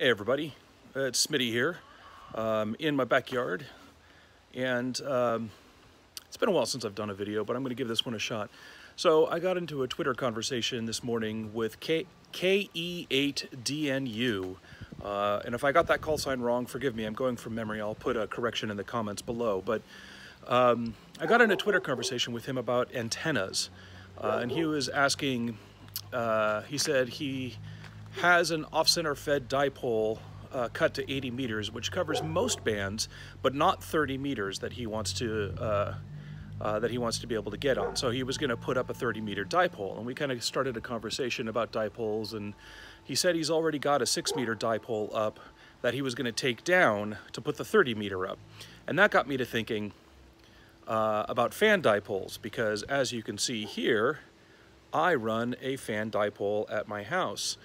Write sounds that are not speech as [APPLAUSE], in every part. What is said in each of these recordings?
Hey everybody, uh, it's Smitty here um, in my backyard. And um, it's been a while since I've done a video but I'm going to give this one a shot. So I got into a Twitter conversation this morning with K KE8DNU uh, and if I got that call sign wrong forgive me I'm going from memory. I'll put a correction in the comments below. But um, I got into a Twitter conversation with him about antennas. Uh, and he was asking uh, he said he has an off-center fed dipole uh, cut to 80 meters, which covers most bands, but not 30 meters that he wants to uh, uh, that he wants to be able to get on. So he was going to put up a 30 meter dipole, and we kind of started a conversation about dipoles. And he said he's already got a six meter dipole up that he was going to take down to put the 30 meter up, and that got me to thinking uh, about fan dipoles because, as you can see here, I run a fan dipole at my house.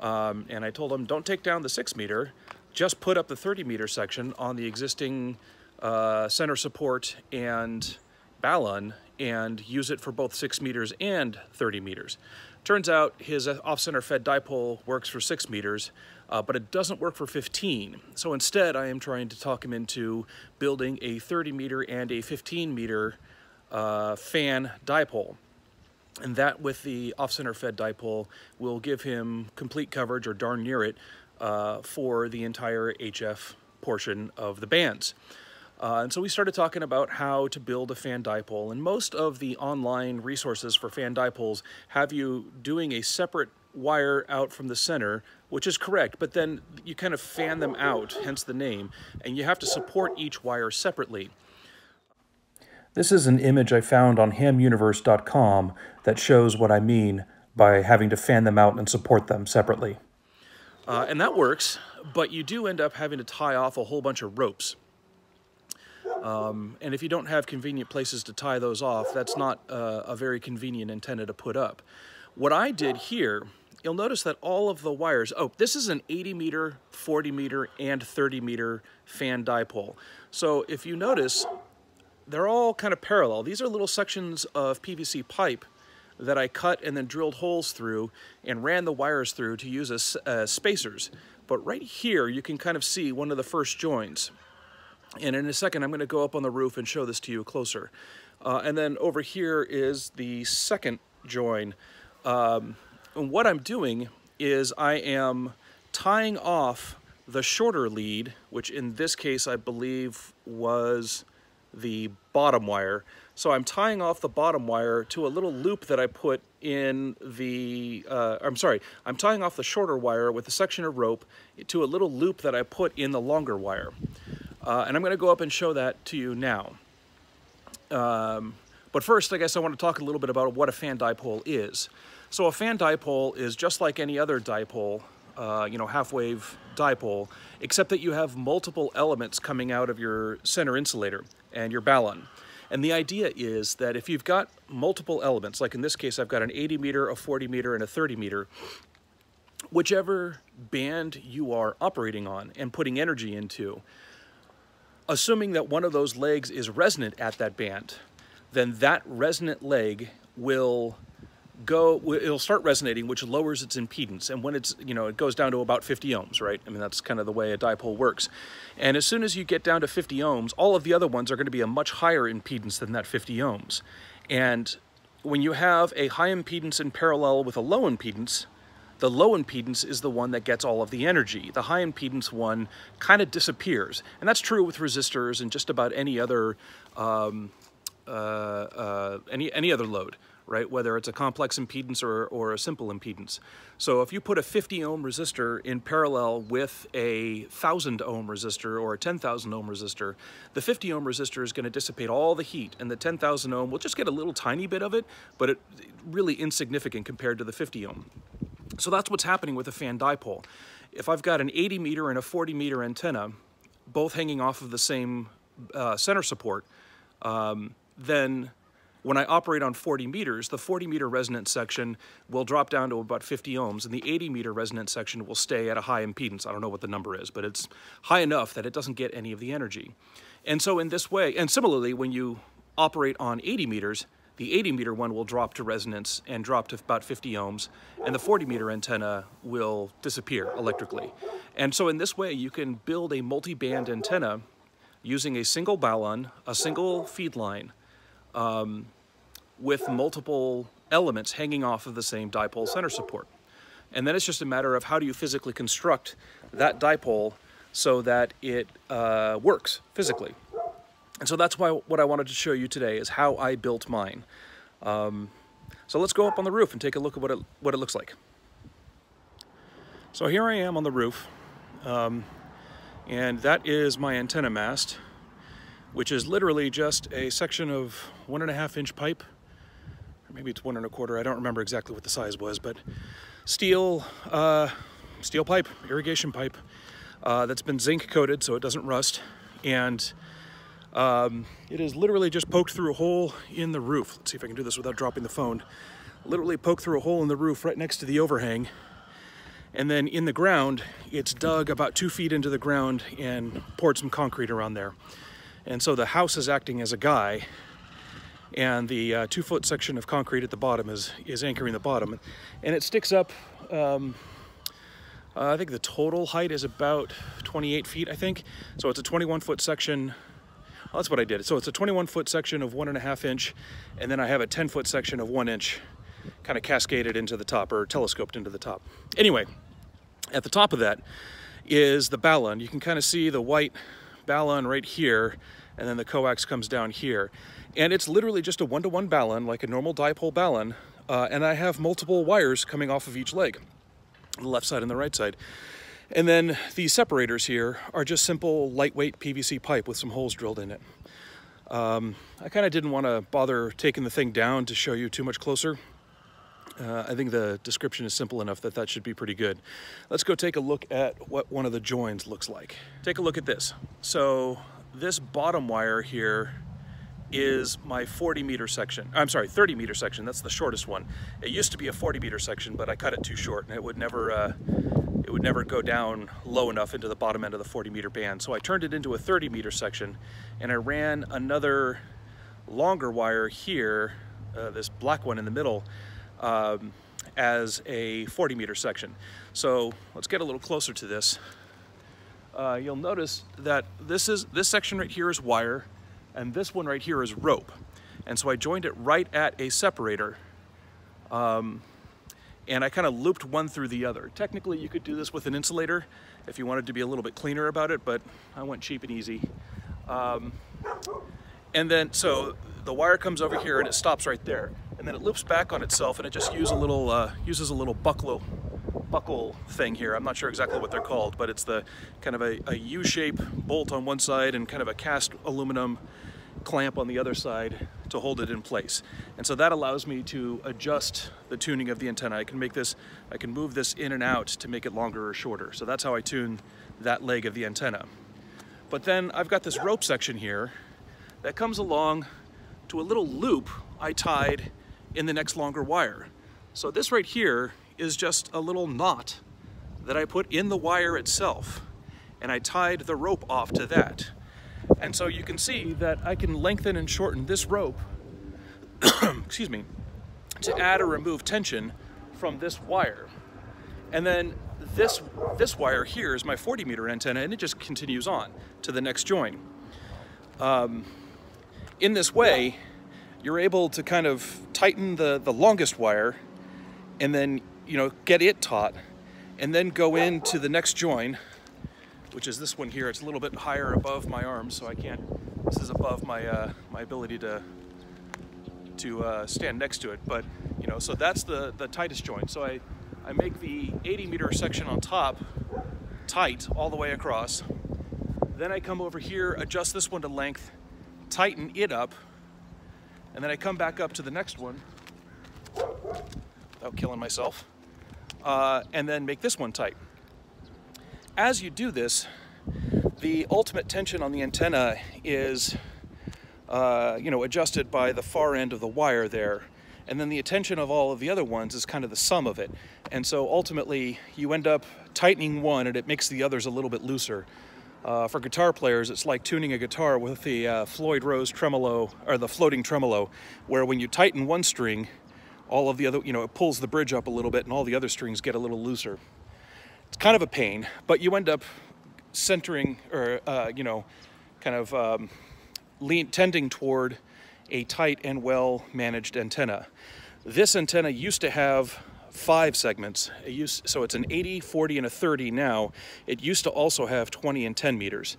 Um, and I told him, don't take down the six meter, just put up the 30 meter section on the existing uh, center support and balun and use it for both six meters and 30 meters. Turns out his off-center fed dipole works for six meters, uh, but it doesn't work for 15. So instead, I am trying to talk him into building a 30 meter and a 15 meter uh, fan dipole and that with the off-center fed dipole will give him complete coverage or darn near it uh, for the entire HF portion of the bands. Uh, and so we started talking about how to build a fan dipole and most of the online resources for fan dipoles have you doing a separate wire out from the center which is correct but then you kind of fan them out hence the name and you have to support each wire separately this is an image I found on hamuniverse.com that shows what I mean by having to fan them out and support them separately. Uh, and that works, but you do end up having to tie off a whole bunch of ropes. Um, and if you don't have convenient places to tie those off, that's not uh, a very convenient antenna to put up. What I did here, you'll notice that all of the wires, oh, this is an 80 meter, 40 meter, and 30 meter fan dipole. So if you notice, they're all kind of parallel. These are little sections of PVC pipe that I cut and then drilled holes through and ran the wires through to use as uh, spacers. But right here, you can kind of see one of the first joins. And in a second, I'm going to go up on the roof and show this to you closer. Uh, and then over here is the second join. Um, and what I'm doing is I am tying off the shorter lead, which in this case I believe was the bottom wire. So I'm tying off the bottom wire to a little loop that I put in the, uh, I'm sorry, I'm tying off the shorter wire with a section of rope to a little loop that I put in the longer wire. Uh, and I'm gonna go up and show that to you now. Um, but first, I guess I want to talk a little bit about what a fan dipole is. So a fan dipole is just like any other dipole, uh, you know, half-wave dipole, except that you have multiple elements coming out of your center insulator and your balun. And the idea is that if you've got multiple elements, like in this case, I've got an 80 meter, a 40 meter, and a 30 meter, whichever band you are operating on and putting energy into, assuming that one of those legs is resonant at that band, then that resonant leg will go, it'll start resonating, which lowers its impedance. And when it's, you know, it goes down to about 50 ohms, right? I mean, that's kind of the way a dipole works. And as soon as you get down to 50 ohms, all of the other ones are going to be a much higher impedance than that 50 ohms. And when you have a high impedance in parallel with a low impedance, the low impedance is the one that gets all of the energy. The high impedance one kind of disappears. And that's true with resistors and just about any other um, uh, uh, any, any other load right? Whether it's a complex impedance or, or a simple impedance. So if you put a 50 ohm resistor in parallel with a 1000 ohm resistor or a 10,000 ohm resistor, the 50 ohm resistor is going to dissipate all the heat and the 10,000 ohm will just get a little tiny bit of it, but it really insignificant compared to the 50 ohm. So that's what's happening with a fan dipole. If I've got an 80 meter and a 40 meter antenna, both hanging off of the same uh, center support, um, then when I operate on 40 meters, the 40 meter resonance section will drop down to about 50 ohms and the 80 meter resonance section will stay at a high impedance. I don't know what the number is, but it's high enough that it doesn't get any of the energy. And so in this way, and similarly, when you operate on 80 meters, the 80 meter one will drop to resonance and drop to about 50 ohms, and the 40 meter antenna will disappear electrically. And so in this way, you can build a multi-band antenna using a single balun, a single feed line, um, with multiple elements hanging off of the same dipole center support. And then it's just a matter of how do you physically construct that dipole so that it uh, works physically. And so that's why what I wanted to show you today is how I built mine. Um, so let's go up on the roof and take a look at what it, what it looks like. So here I am on the roof, um, and that is my antenna mast, which is literally just a section of one and a half inch pipe, or maybe it's one and a quarter, I don't remember exactly what the size was, but steel, uh, steel pipe, irrigation pipe, uh, that's been zinc coated so it doesn't rust, and um, it is literally just poked through a hole in the roof. Let's see if I can do this without dropping the phone. Literally poked through a hole in the roof right next to the overhang. And then in the ground, it's dug about two feet into the ground and poured some concrete around there. And so the house is acting as a guy and the uh, two foot section of concrete at the bottom is, is anchoring the bottom. And it sticks up, um, uh, I think the total height is about 28 feet, I think. So it's a 21 foot section well, that's what I did. So it's a 21 foot section of one and a half inch, and then I have a 10 foot section of one inch kind of cascaded into the top or telescoped into the top. Anyway, at the top of that is the balun. You can kind of see the white balun right here, and then the coax comes down here. And it's literally just a one-to-one -one balun, like a normal dipole balun, uh, and I have multiple wires coming off of each leg, the left side and the right side. And then these separators here are just simple lightweight PVC pipe with some holes drilled in it. Um, I kind of didn't want to bother taking the thing down to show you too much closer. Uh, I think the description is simple enough that that should be pretty good. Let's go take a look at what one of the joins looks like. Take a look at this. So this bottom wire here is my 40 meter section. I'm sorry, 30 meter section. That's the shortest one. It used to be a 40 meter section, but I cut it too short and it would never uh, it would never go down low enough into the bottom end of the 40 meter band. So I turned it into a 30 meter section and I ran another longer wire here, uh, this black one in the middle, um, as a 40 meter section. So let's get a little closer to this. Uh, you'll notice that this is this section right here is wire and this one right here is rope. And so I joined it right at a separator um, and I kind of looped one through the other. Technically, you could do this with an insulator if you wanted to be a little bit cleaner about it, but I went cheap and easy. Um, and then, so the wire comes over here and it stops right there. And then it loops back on itself and it just uses a little, uh, uses a little buckle, buckle thing here. I'm not sure exactly what they're called, but it's the kind of a a U-shape bolt on one side and kind of a cast aluminum clamp on the other side to hold it in place. And so that allows me to adjust the tuning of the antenna. I can make this, I can move this in and out to make it longer or shorter. So that's how I tune that leg of the antenna. But then I've got this rope section here that comes along to a little loop I tied in the next longer wire. So this right here is just a little knot that I put in the wire itself and I tied the rope off to that. And so you can see that I can lengthen and shorten this rope, [COUGHS] excuse me, to add or remove tension from this wire. And then this, this wire here is my 40 meter antenna and it just continues on to the next join. Um, in this way, you're able to kind of tighten the, the longest wire and then, you know, get it taut and then go into the next join which is this one here. It's a little bit higher above my arm, so I can't, this is above my, uh, my ability to, to uh, stand next to it. But, you know, so that's the, the tightest joint. So I, I make the 80 meter section on top tight all the way across. Then I come over here, adjust this one to length, tighten it up, and then I come back up to the next one without killing myself, uh, and then make this one tight. As you do this, the ultimate tension on the antenna is uh, you know, adjusted by the far end of the wire there. And then the attention of all of the other ones is kind of the sum of it. And so ultimately you end up tightening one and it makes the others a little bit looser. Uh, for guitar players, it's like tuning a guitar with the uh, Floyd Rose tremolo, or the floating tremolo, where when you tighten one string, all of the other, you know, it pulls the bridge up a little bit and all the other strings get a little looser. It's kind of a pain, but you end up centering, or, uh, you know, kind of um, lean, tending toward a tight and well managed antenna. This antenna used to have five segments. It used, so it's an 80, 40, and a 30 now. It used to also have 20 and 10 meters.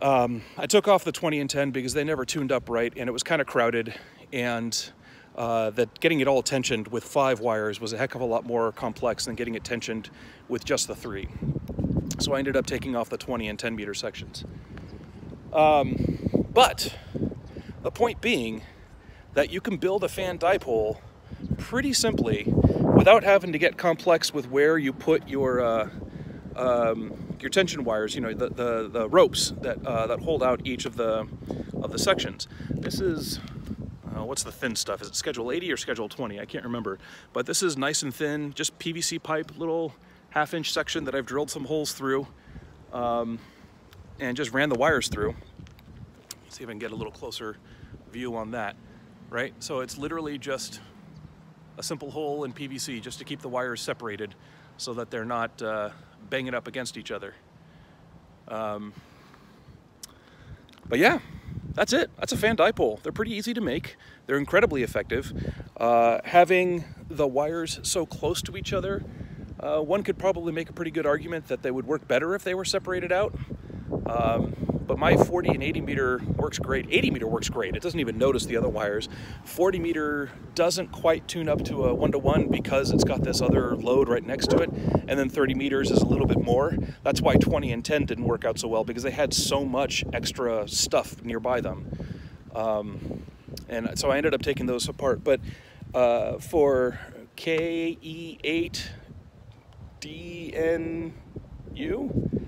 Um, I took off the 20 and 10 because they never tuned up right and it was kind of crowded and uh, that getting it all tensioned with five wires was a heck of a lot more complex than getting it tensioned with just the three. So I ended up taking off the 20 and 10 meter sections. Um, but the point being that you can build a fan dipole pretty simply without having to get complex with where you put your uh, um, your tension wires, you know, the, the, the ropes that, uh, that hold out each of the, of the sections. This is, uh, what's the thin stuff? Is it schedule 80 or schedule 20? I can't remember. But this is nice and thin, just PVC pipe, little half inch section that I've drilled some holes through um, and just ran the wires through. Let's see if I can get a little closer view on that, right? So it's literally just a simple hole in PVC just to keep the wires separated so that they're not uh, banging up against each other. Um, but yeah, that's it. That's a fan dipole. They're pretty easy to make. They're incredibly effective. Uh, having the wires so close to each other, uh, one could probably make a pretty good argument that they would work better if they were separated out. Um, but my 40 and 80 meter works great. 80 meter works great. It doesn't even notice the other wires. 40 meter doesn't quite tune up to a one-to-one -one because it's got this other load right next to it. And then 30 meters is a little bit more. That's why 20 and 10 didn't work out so well because they had so much extra stuff nearby them. Um, and so I ended up taking those apart. But uh, for KE8DNU,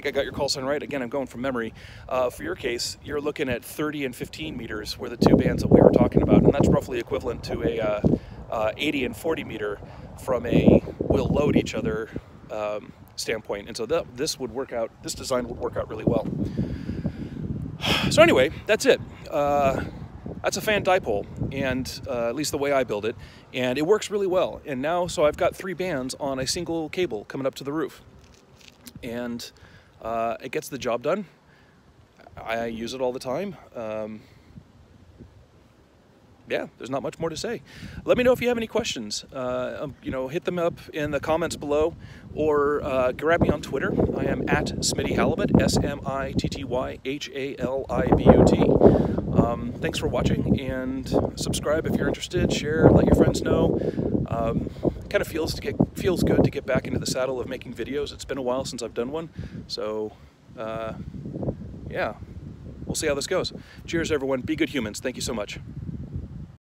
think I got your call sign right. Again, I'm going from memory. Uh, for your case, you're looking at 30 and 15 meters were the two bands that we were talking about, and that's roughly equivalent to a uh, uh, 80 and 40 meter from a will load each other um, standpoint. And so th this would work out, this design would work out really well. [SIGHS] So anyway, that's it. Uh, that's a fan dipole, and uh, at least the way I build it, and it works really well. And now, so I've got three bands on a single cable coming up to the roof. And uh, it gets the job done. I use it all the time. Um, yeah, there's not much more to say. Let me know if you have any questions. Uh, um, you know, hit them up in the comments below or uh, grab me on Twitter. I am at Smitty Halibut, S-M-I-T-T-Y-H-A-L-I-B-U-T. Um, thanks for watching and subscribe if you're interested. Share, let your friends know. Um, kind of feels to get feels good to get back into the saddle of making videos. It's been a while since I've done one, so uh, yeah, we'll see how this goes. Cheers, everyone. Be good humans. Thank you so much.